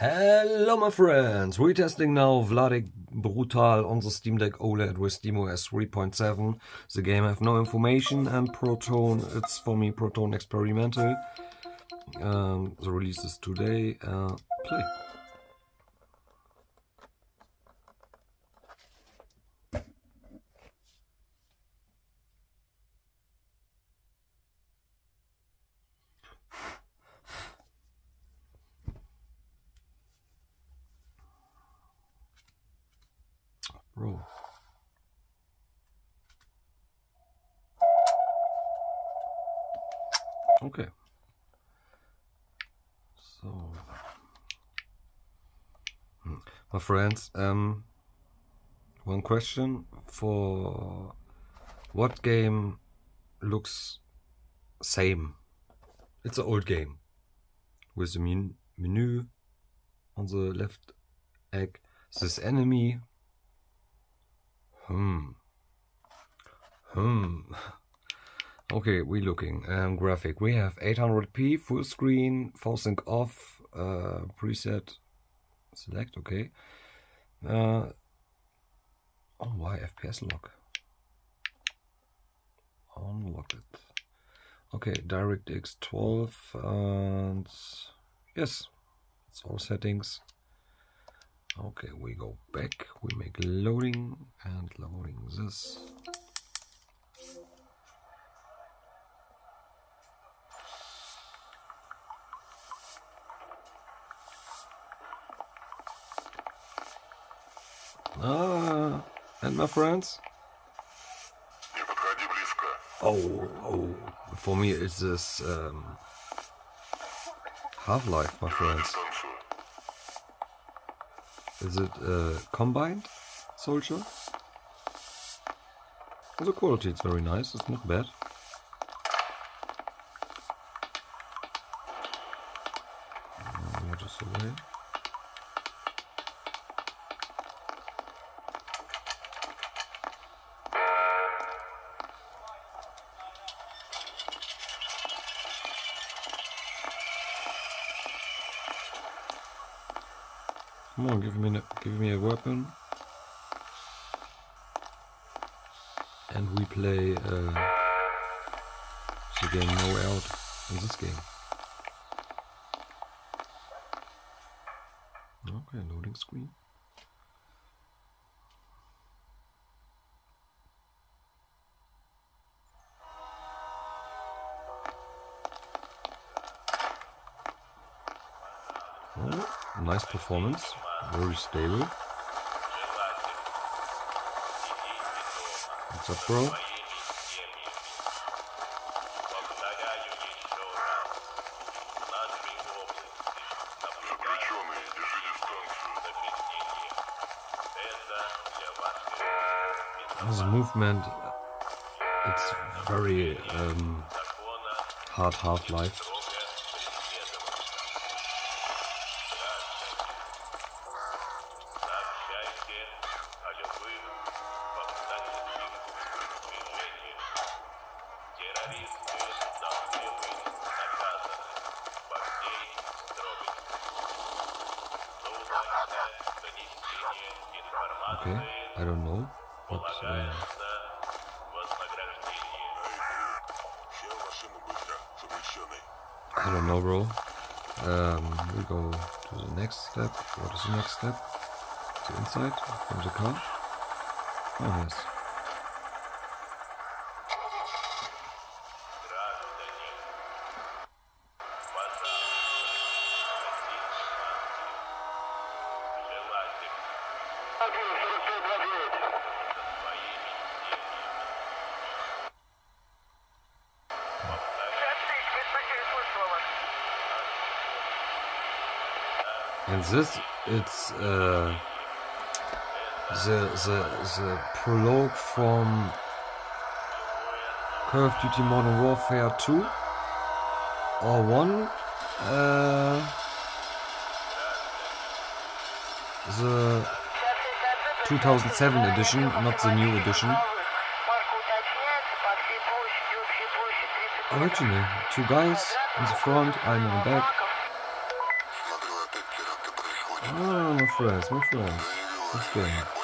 Hello my friends, we're testing now Vladik Brutal on the Steam Deck OLED with SteamOS 3.7. The game I have no information and Proton, it's for me Proton Experimental. Um, the release is today. Uh, play. Bro. Okay. So, Hmm. my friends, um, one question for what game looks same? It's an old game with the men menu on the left egg. This enemy Hmm. Hmm. Okay, we're looking. Um, graphic. We have 800p full screen, full sync off, uh, preset select. Okay. Uh, oh, why FPS lock? Unlock it. Okay, DirectX 12 and yes, it's all settings. Okay, we go back, we make loading and loading this. Ah, and my friends? Oh, oh, for me it's this um, Half-Life, my friends. Is it uh, combined soldier? The quality is very nice, it's not bad. What is away? Come on, give me a, give me a weapon. And we play uh, the game No Out in this game. Okay, loading screen. Oh, nice performance, very stable. What's up, bro? The movement, it's very um, hard Half-Life. Okay, I don't know, but uh, I don't know, bro. Um, we go to the next step. What is the next step? The inside from the car. Oh yes. And this, it's uh, the the the prologue from Call of Duty Modern Warfare 2 or 1. Uh, the 2007 edition, not the new edition. Originally, two guys in the front, I'm in the back. Ah, my friends, my friends. Let's go.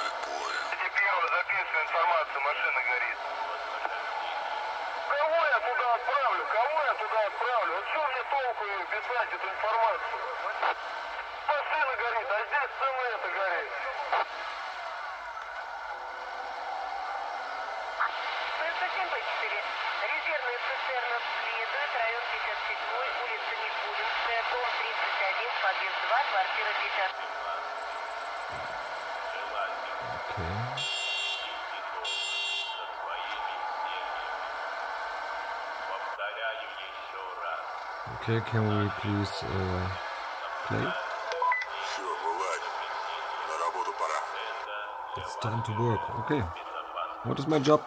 Okay. Can we please uh, play? It's time to work. Okay. What is my job?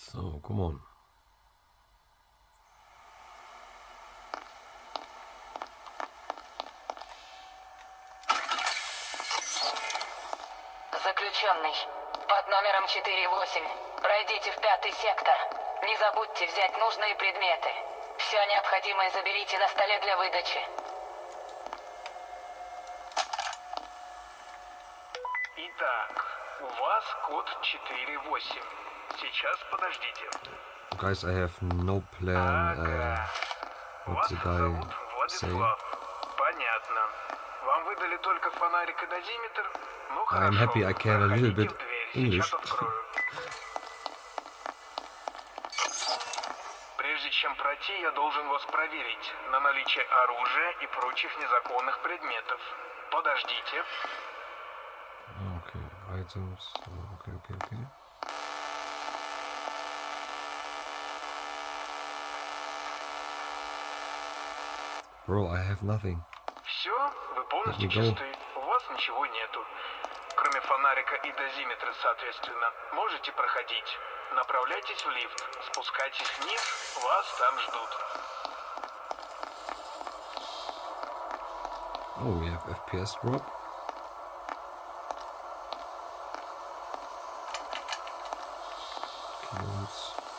So, come on. Заключенный. Под номером 4-8. Пройдите в пятый сектор. Не забудьте взять нужные предметы. Все необходимое заберите на столе для выдачи. Итак, у вас код 4.8. Сейчас подождите. Guys, I have no plan uh, Ага. what Вас the зовут guy say. Владислав. Понятно. Вам выдали только фонарик и дозиметр? Ну хорошо. I'm happy I can a little bit. English. Прежде чем пройти, я должен вас проверить на наличие оружия и прочих незаконных предметов. Подождите. Okay, items. Okay, okay, okay. Bro, I have nothing. Все, вы полностью чисты. У вас ничего нету. Кроме фонарика и дозиметра, соответственно. Можете проходить. Направляйтесь в лифт. Спускайтесь вниз. Вас там ждут. Oh, we have FPS drop. Kills.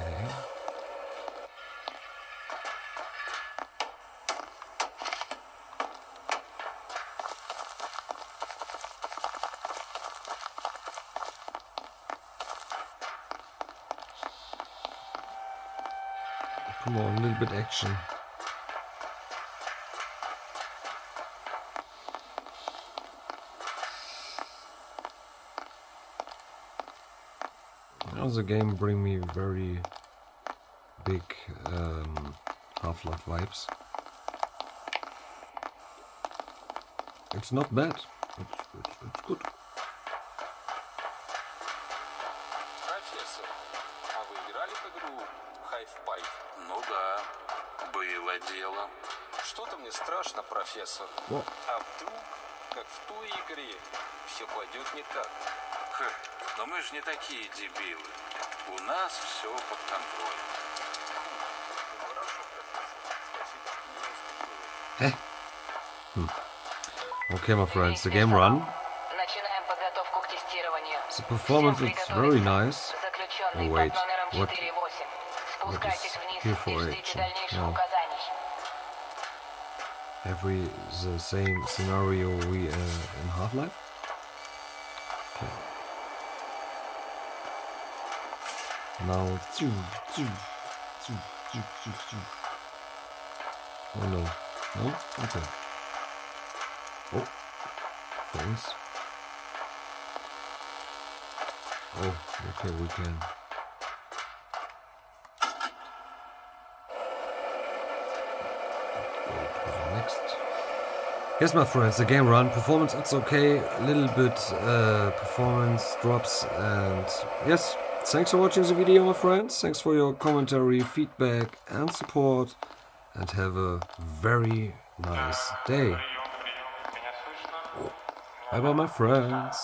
Okay. Come on, a little bit action. Now the game bring me very big um, Half-Life vibes. It's not bad. It's, it's, it's good. Профессор, а вы играли в игру Half-Pipe? Ну да, было дело. Что-то мне страшно, профессор. What? А вдруг, как в той игре, все пойдет не так? Ха, но мы же не такие дебилы. У нас все под контролем. Не успокоил. Okay, my friends, the game run. Начинаем подготовку к тестированию. The performance is very nice. Oh, wait. What- 4-8. Спускайтесь вниз here for action? указаний. Every the same scenario we uh, in Half-Life. Okay. Now, oh no, no, okay. Oh, thanks. Oh, okay, we can. Go to the next. Yes, my friends, the game run performance it's okay. A little bit uh, performance drops, and yes, thanks for watching the video, my friends. Thanks for your commentary, feedback, and support. and have a very nice day. Bye bye, my friends.